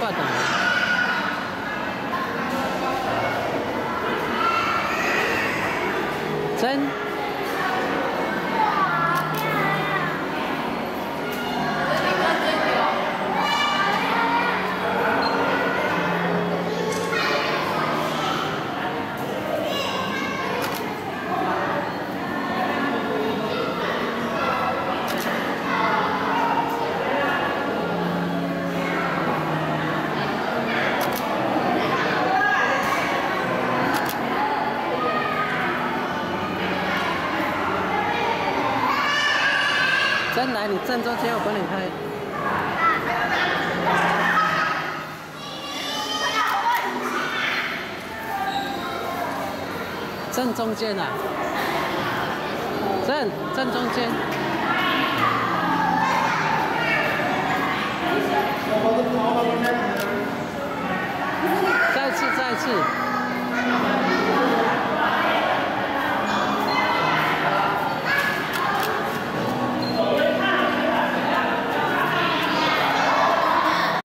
断了。真。真来，你正中间，我帮你拍。正中间啊！正正中间。